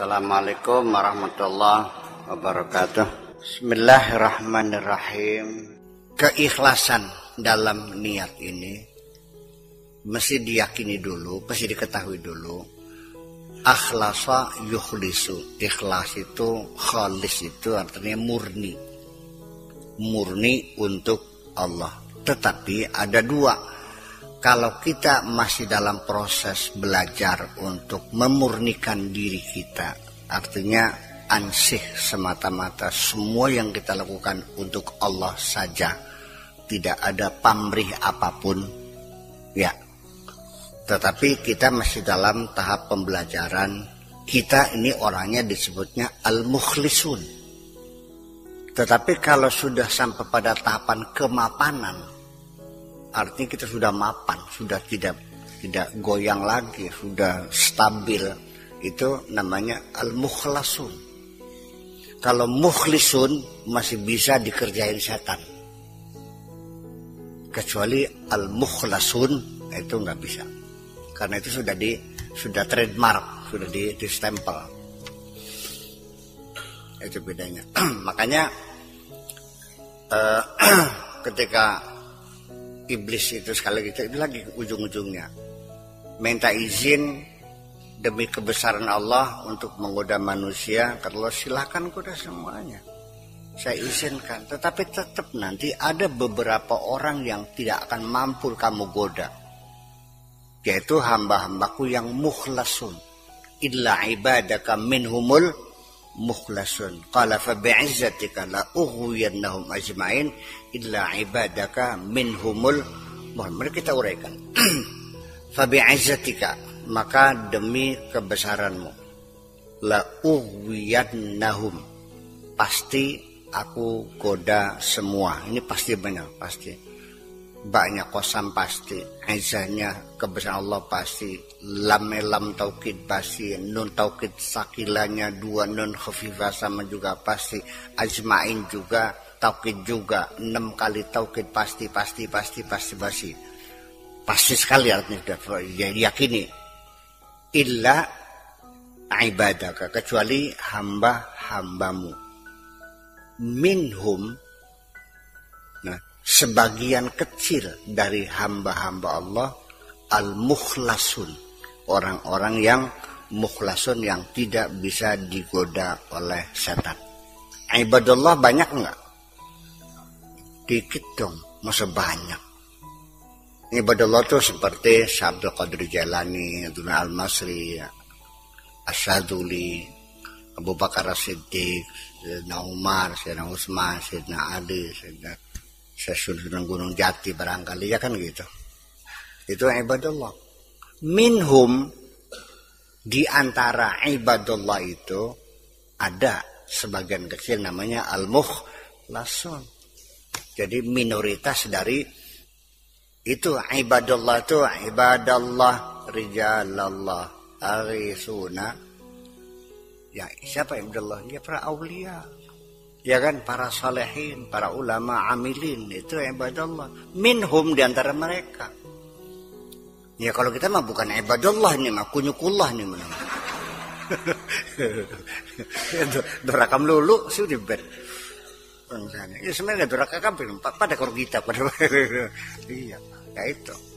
Assalamualaikum warahmatullahi wabarakatuh. Bismillahirrahmanirrahim. Keikhlasan dalam niat ini mesti diyakini dulu, mesti diketahui dulu. Akhlasa yukhlisu. Ikhlas itu, khalis itu artinya murni. Murni untuk Allah. Tetapi ada dua. Kalau kita masih dalam proses belajar untuk memurnikan diri kita, artinya ansih semata-mata semua yang kita lakukan untuk Allah saja, tidak ada pamrih apa pun, ya tetapi kita masih dalam tahap pembelajaran. Kita ini orangnya disebutnya al-mukhlisun. Tetapi kalau sudah sampai pada tahapan kemapanan, artinya kita sudah mapan, sudah tidak tidak goyang lagi, sudah stabil. Itu namanya al-mukhlasun. Kalau mukhlisun masih bisa dikerjain setan. Kecuali al-mukhlasun itu nggak bisa karena itu sudah di sudah trademark sudah di, di stempel itu bedanya makanya uh, ketika iblis itu sekali lagi itu lagi ujung-ujungnya. Minta izin demi kebesaran Allah untuk menggoda manusia kalau silahkan goda semuanya. Saya izinkan tetapi tetap nanti ada beberapa orang yang tidak akan mampu kamu goda yaitu hamba-hambaku yang mukhlasun. Illa ibadaka minhumul mukhlasun qala fa bi'izzatika la ughwiyannahum ajma'in illa ibadaka minhumul mari kita uraikan. fa bi'izzatika maka demi kebesaranmu la ughwiyannahum pasti aku goda semua. Ini pasti benar pasti banyak kosam pasti. Aizahnya kebesaran Allah pasti. Lam lam taukid pasti. Nun taukid sakilanya Dua nun khafifah sama juga pasti. Ajmain juga Taukid juga. Enam kali taukid pasti Pasti pasti pasti pasti. Pasti sekali artinya ya, Yakini. Illa ibadah Kecuali hamba-hambamu. Minhum sebagian kecil dari hamba-hamba Allah al-mukhlasun. Orang-orang yang mukhlasun yang tidak bisa digoda oleh setan. Ibadullah banyak enggak? Dikit dong masa banyak. Ibadullah itu seperti Syabdul Qadir Jalani Abdullah Al-Masri Asyaduli Abu Bakar Siddiq Sayyidina Umar Sayyidina Utsman Sayyidina Ali Sayyidina sesudah gunung jati barangkali ya kan gitu. Itu ibadullah minhum di antara ibadullah itu ada sebagian kecil namanya al-mukhlasun. Jadi minoritas dari itu ibadullah itu ibadallah rijalallah arisuna. Ya siapa ibadullah dia para aulia ya kan para salehin, para ulama amilin itu ibadallah. Minhum di antara mereka. Ya kalau kita mah bukan ibadallah ini mah kunyukullah nih mana. Dorakam lulu sudah ber. Ya sebenarnya dorakam pada kita pada iya ya itu.